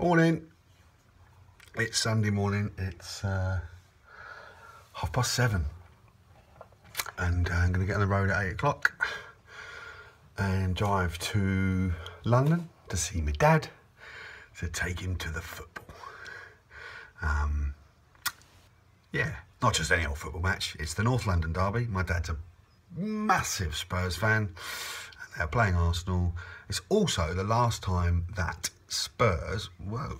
Morning. It's Sunday morning. It's uh, half past seven. And uh, I'm going to get on the road at eight o'clock and drive to London to see my dad to take him to the football. Um, yeah, not just any old football match. It's the North London Derby. My dad's a massive Spurs fan. They're playing Arsenal. It's also the last time that Spurs, whoa,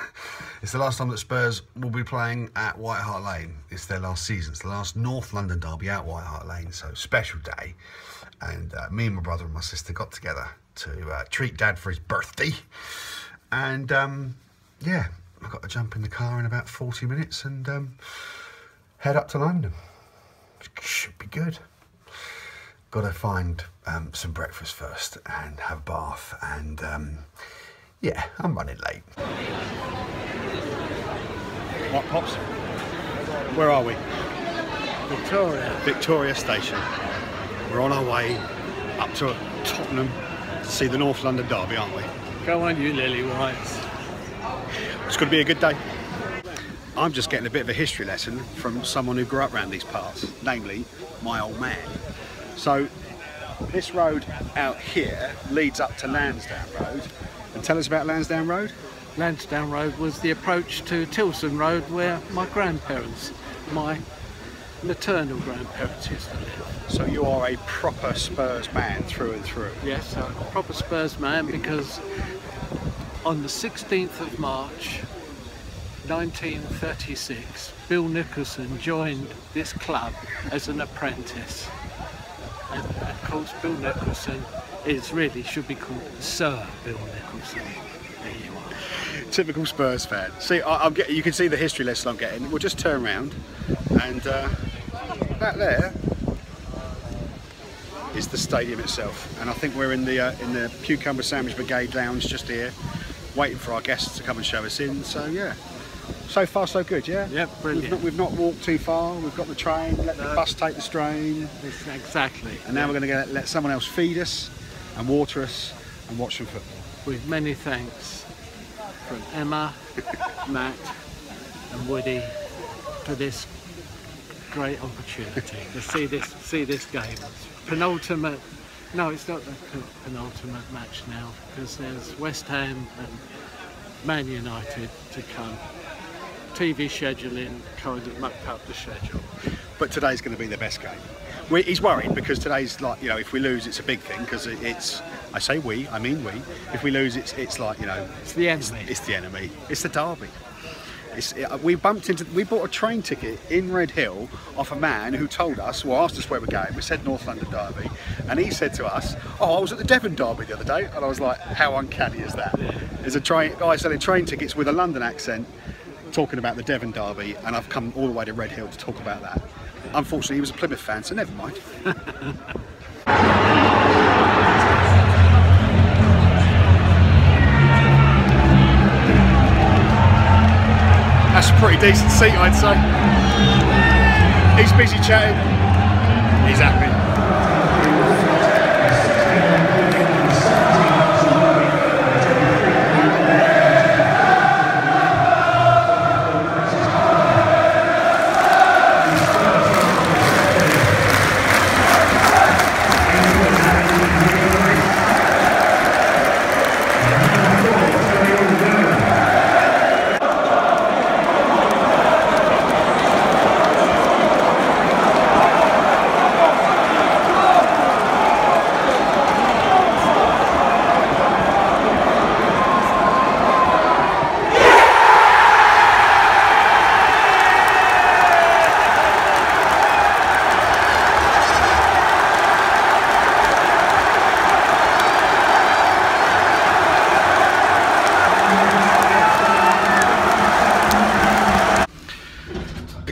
it's the last time that Spurs will be playing at White Hart Lane. It's their last season. It's the last North London derby at White Hart Lane. So special day. And uh, me and my brother and my sister got together to uh, treat Dad for his birthday. And um, yeah, I've got to jump in the car in about 40 minutes and um, head up to London. Should be good. Got to find um, some breakfast first and have a bath and um, yeah, I'm running late. What pops? Where are we? Victoria. Victoria Station. We're on our way up to Tottenham to see the North London Derby, aren't we? Go on, you lily whites. It's going to be a good day. I'm just getting a bit of a history lesson from someone who grew up around these parts, namely my old man. So this road out here leads up to Lansdowne Road. And tell us about Lansdowne Road. Lansdowne Road was the approach to Tilson Road where my grandparents, my maternal grandparents used to live. So you are a proper Spurs man through and through. Yes, I'm a proper Spurs man because on the 16th of March 1936, Bill Nicholson joined this club as an apprentice. And Bill Nicholson is really should be called Sir Bill Nicholson. There you are. Typical Spurs fan. See, I, I'm getting. You can see the history lesson I'm getting. We'll just turn around, and uh, that there is the stadium itself. And I think we're in the uh, in the Cucumber Sandwich Brigade Lounge just here, waiting for our guests to come and show us in. So yeah, so far so good. Yeah. Yep, We've brilliant. not, we've not walked too far. We've got the train. Let the bus take the strain, exactly. and now we're going to let someone else feed us and water us and watch some football. with many thanks from Emma, Matt, and Woody for this great opportunity to see this see this game. Penultimate. No, it's not the penultimate match now because there's West Ham and Man United to come. TV scheduling kind of mucked up the schedule. but today's going to be the best game. We, he's worried because today's like you know if we lose it's a big thing because it, it's I say we I mean we if we lose it's it's like you know It's the enemy. it's the enemy it's the derby. It's, we bumped into we bought a train ticket in Redhill off a man who told us well asked us where we're going we said North London Derby and he said to us oh I was at the Devon Derby the other day and I was like how uncanny is that there's a train guy selling train tickets with a London accent talking about the Devon Derby, and I've come all the way to Redhill to talk about that. Unfortunately, he was a Plymouth fan, so never mind. That's a pretty decent seat, I'd say. He's busy chatting. He's happy.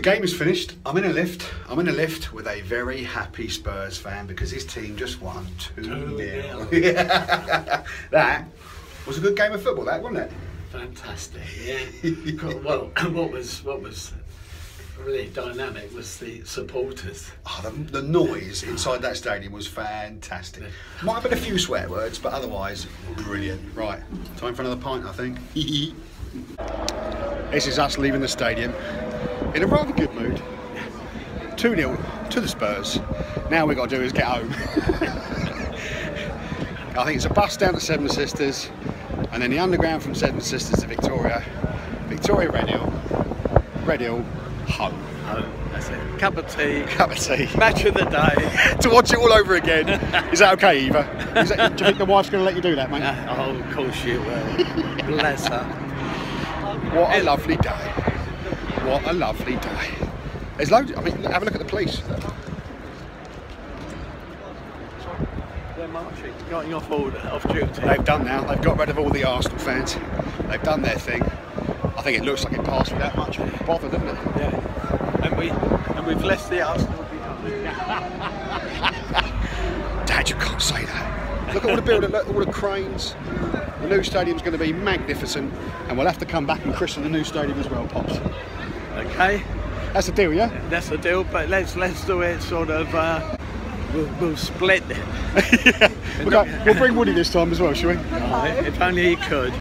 Game is finished. I'm in a lift. I'm in a lift with a very happy Spurs fan because his team just won 2 0. that was a good game of football, that, wasn't it? Fantastic. Yeah. well, what was what was really dynamic was the supporters. Oh, the, the noise inside that stadium was fantastic. Might have been a few swear words, but otherwise, brilliant. Right, time for another pint, I think. this is us leaving the stadium in a rather good mood. 2 0 to the Spurs. Now we've got to do is get home. I think it's a bus down to Seven Sisters and then the underground from Seven Sisters to Victoria. Victoria Redhill. Red Hill home. Oh, that's it. Cup of tea. Cup of tea. Match of the day. to watch it all over again. Is that okay, Eva? Is that, do you think the wife's going to let you do that, mate? oh, of course you will. Bless her. What a lovely day. What a lovely day. There's loads. I mean, have a look at the police. They're marching, going off order, off duty. They've done now. They've got rid of all the Arsenal fans. They've done their thing. I think it looks like it passed without much bother, doesn't it? Yeah. And we and we've left the Arsenal behind. Dad, you can't say that. Look at all the building, look, at all the cranes. The new stadium's going to be magnificent, and we'll have to come back and christen the new stadium as well, pops. Okay, That's the deal, yeah. that's the deal. But let's let's do it sort of. Uh, we'll, we'll split. We'll, go, we'll bring Woody this time as well, shall we? If only he could.